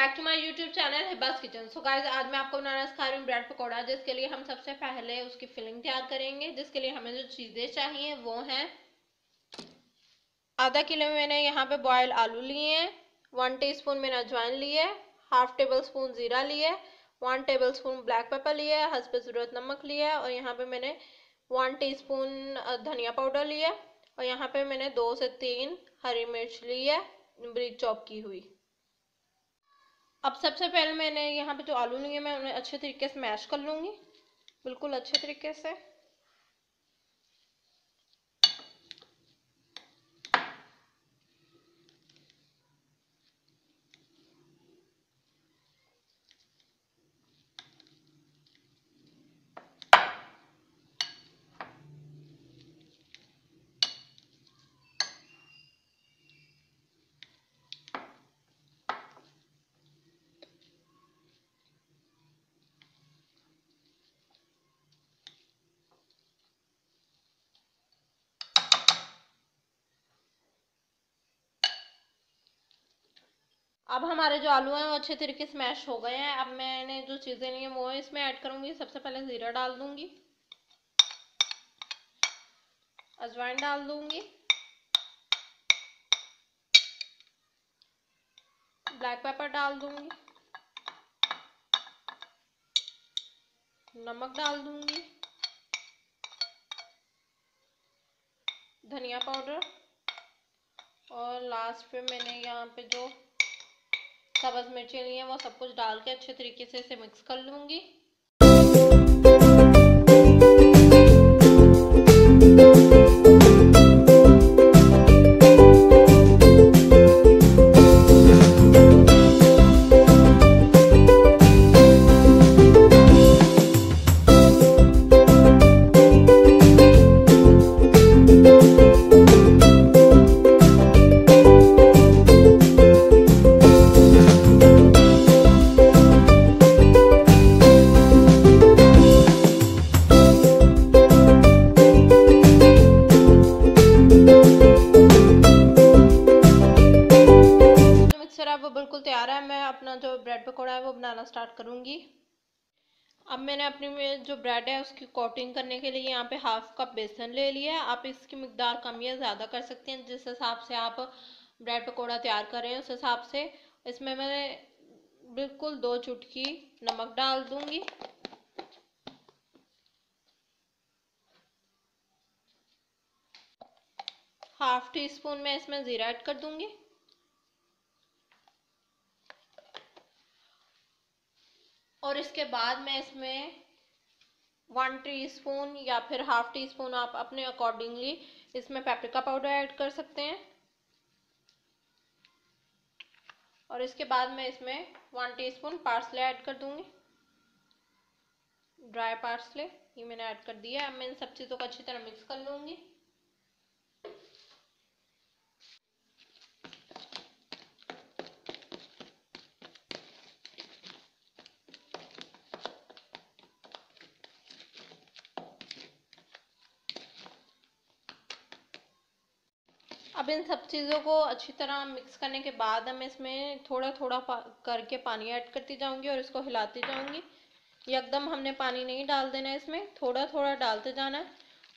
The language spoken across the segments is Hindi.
Back to my YouTube channel Hiba's kitchen. So guys आज मैं आपको बनाना सिखा रही हूँ ब्रेड पकौड़ा, जिसके लिए हम सबसे पहले उसकी फिलिंग तैयार करेंगे। जिसके लिए हमें जो चीज़ें चाहिए वो हैं। आधा किलो मैंने यहाँ पे बॉयल आलू लिए हैं वन टीस्पून मैंने अजवाइन लिए हाफ़ टेबल स्पून ज़ीरा लिए one tablespoon black pepper लिया है हंसपे ज़रूरत नमक लिया और यहाँ पे मैंने वन टीस्पून धनिया पाउडर लिया और यहाँ पे मैंने दो से तीन हरी मिर्च ली है ब्रिक चॉप की हुई। अब सबसे पहले मैंने यहाँ पे जो आलू लिए मैं उन्हें अच्छे तरीके से मैश कर लूँगी। बिल्कुल अच्छे तरीके से। अब हमारे जो आलू हैं वो अच्छे तरीके से मैश हो गए हैं। अब मैंने जो चीज़ें ली हैं वो इसमें ऐड करूँगी। सबसे पहले ज़ीरा डाल दूँगी। अजवाइन डाल दूँगी। ब्लैक पेपर डाल दूँगी। नमक डाल दूँगी। धनिया पाउडर। और लास्ट पे मैंने यहाँ पे जो सब्ज़ मिर्ची ली हैं, वो सब कुछ डाल के अच्छे तरीके से इसे मिक्स कर लूँगी। बिल्कुल तैयार है। मैं अपना जो ब्रेड पकौड़ा है वो बनाना स्टार्ट करूँगी। अब मैंने अपनी में जो ब्रेड है उसकी कोटिंग करने के लिए यहाँ पे हाफ़ कप बेसन ले लिया है। आप इसकी मकदार कम या ज़्यादा कर सकते हैं। जिस हिसाब से आप ब्रेड पकौड़ा तैयार कर रहे हैं, उस हिसाब से। इसमें मैंने बिल्कुल दो चुटकी नमक डाल दूँगी। हाफ़ टी स्पून में इसमें ज़ीरा ऐड कर दूँगी। और इसके बाद मैं इसमें वन टीस्पून या फिर हाफ़ टी स्पून आप अपने अकॉर्डिंगली इसमें पेपरिका पाउडर ऐड कर सकते हैं। और इसके बाद मैं इसमें वन टीस्पून पार्सले ऐड कर दूँगी। ड्राई पार्सले ये मैंने ऐड कर दिया है। अब मैं इन सब चीज़ों को अच्छी तरह मिक्स कर लूँगी। इन सब चीज़ों को अच्छी तरह मिक्स करने के बाद मैं इसमें थोड़ा थोड़ा करके पानी ऐड करती जाऊँगी और इसको हिलाती जाऊँगी। एकदम हमने पानी नहीं डाल देना इसमें थोड़ा थोड़ा डालते जाना है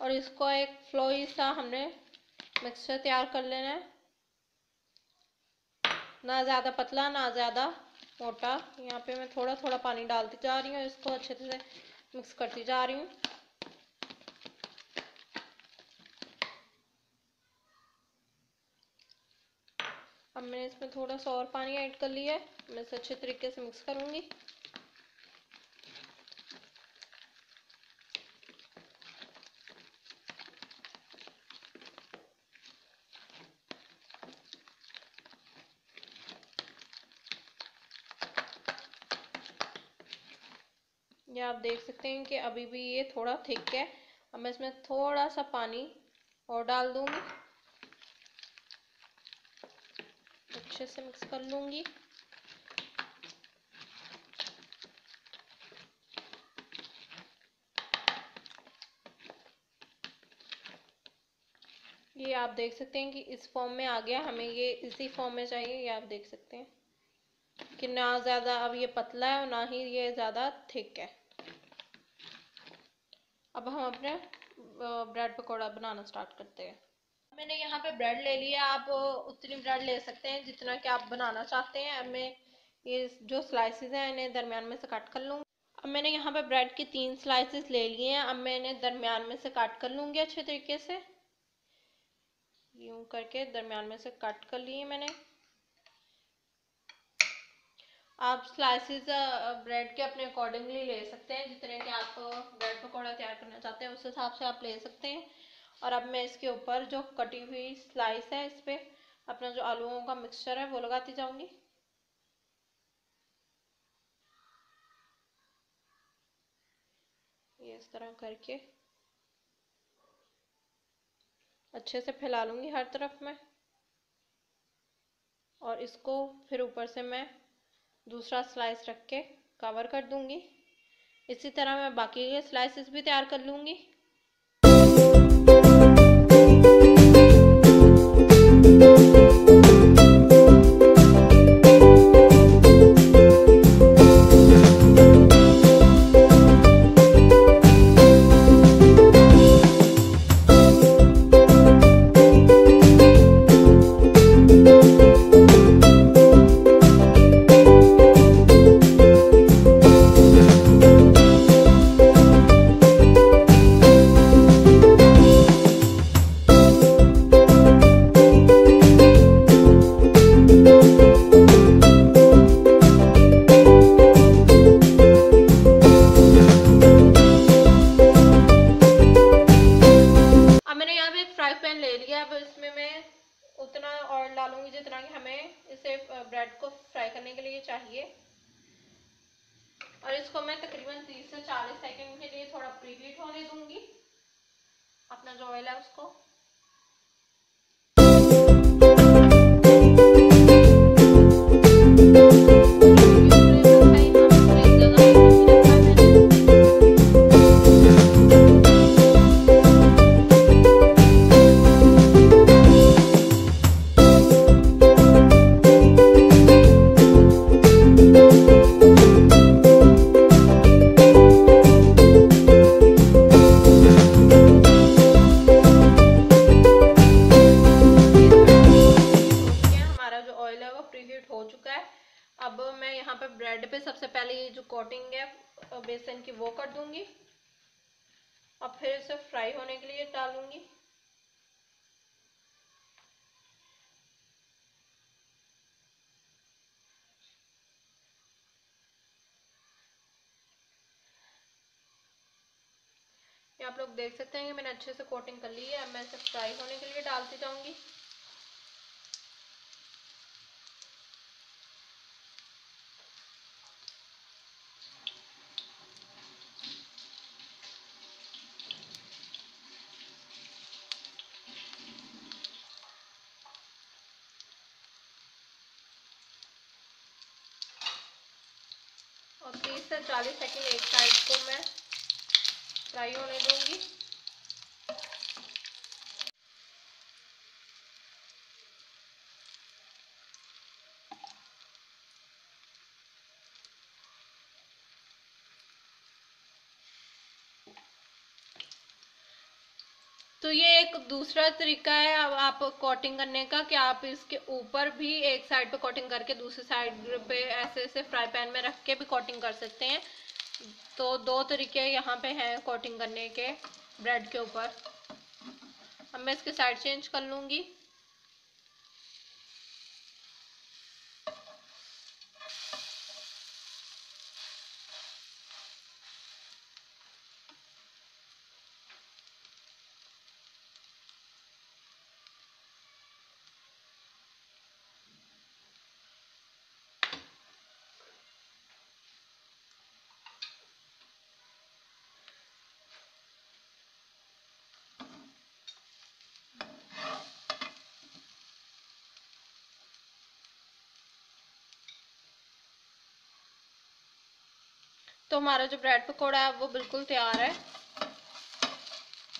और इसको एक फ्लोई सा हमने मिक्सचर तैयार कर लेना है। ना ज़्यादा पतला, ना ज़्यादा मोटा, यहाँ पे मैं थोड़ा थोड़ा पानी डालती जा रही हूँ इसको अच्छे से मिक्स करती जा रही हूँ। अब मैंने इसमें थोड़ा सा और पानी ऐड कर लिया है। मैं इसे अच्छे तरीके से मिक्स करूँगी। ये आप देख सकते हैं कि अभी भी ये थोड़ा थिक है। अब मैं इसमें थोड़ा सा पानी और डाल दूँगी। अच्छे से मिक्स कर लूँगी। ये आप देख सकते हैं कि इस फॉर्म में आ गया। हमें ये इसी फॉर्म में चाहिए, ये आप देख सकते हैं कि ना ज़्यादा अब ये पतला है और ना ही ये ज़्यादा थिक है। अब हम अपने ब्रेड पकौड़ा बनाना स्टार्ट करते हैं। मैंने यहाँ पे ब्रेड ले लिया, आप उतनी ब्रेड ले सकते हैं जितना कि आप बनाना चाहते हैं। अब मैं ये जो स्लाइसेस हैं, इन्हें दरमियान में से कट कर लूँगी। अब मैंने यहाँ पे ब्रेड की तीन स्लाइसेस ले लिए हैं। अब मैं इन्हें दरमियान में से कट कर लूँगी अच्छे तरीके से। यूँ करके दरमियान में से कट कर लिए मैंने। आप स्लाइसिस ब्रेड के अपने अकॉर्डिंगली ले सकते हैं। जितने कि आप ब्रेड पकौड़ा तैयार करना चाहते हैं, उस हिसाब से आप ले सकते हैं। और अब मैं इसके ऊपर जो कटी हुई स्लाइस है इस पर अपना जो आलूओं का मिक्सचर है, वो लगाती जाऊँगी। ये इस तरह करके अच्छे से फैला लूँगी हर तरफ़ में। और इसको फिर ऊपर से मैं दूसरा स्लाइस रख के कवर कर दूँगी। इसी तरह मैं बाकी के स्लाइसेस भी तैयार कर लूँगी। ब्रेड को फ्राई करने के लिए चाहिए। और इसको मैं तकरीबन 30 से 40 सेकंड के लिए थोड़ा प्रीहीट होने दूँगी। अपना जो ऑयल है उसको। कर दूँगी। और फिर इसे फ्राई होने के लिए डालूँगी आप लोग देख सकते हैं कि मैंने अच्छे से कोटिंग कर ली है। अब मैं इसे फ्राई होने के लिए डालती जाऊँगी। और 30 से 40 सेकंड एक साइड को मैं फ्राई होने दूँगी। तो ये एक दूसरा तरीका है अब आप कोटिंग करने का कि आप इसके ऊपर भी एक साइड पे कोटिंग करके दूसरी साइड पे ऐसे ऐसे फ्राई पैन में रख के भी कोटिंग कर सकते हैं। तो दो तरीके यहाँ पे हैं कोटिंग करने के ब्रेड के ऊपर। अब मैं इसके साइड चेंज कर लूँगी। तो हमारा जो ब्रेड पकौड़ा है, वो बिल्कुल तैयार है।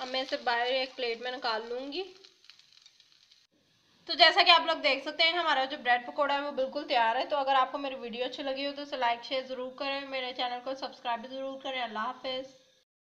अब मैं इसे बाहर एक प्लेट में निकाल लूँगी। तो जैसा कि आप लोग देख सकते हैं, हमारा जो ब्रेड पकौड़ा है, वो बिल्कुल तैयार है। तो अगर आपको मेरी वीडियो अच्छी लगी हो तो उसे लाइक शेयर ज़रूर करें। मेरे चैनल को सब्सक्राइब ज़रूर करें। अल्लाह हाफिज़।